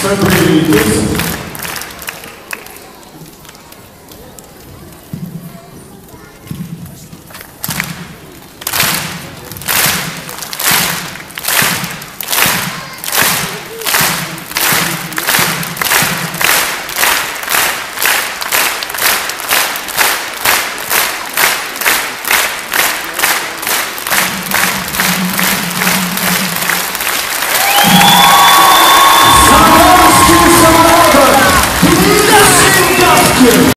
February 8th,